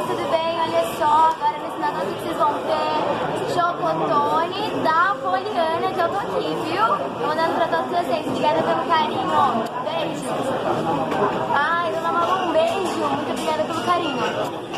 tudo bem? Olha só, agora nesse negócio que vocês vão ter chocotone da Poliana, que eu tô aqui, viu? Tô mandando pra todos vocês, obrigada pelo carinho, beijo, Ai, Dona Malu, um beijo, muito obrigada pelo carinho.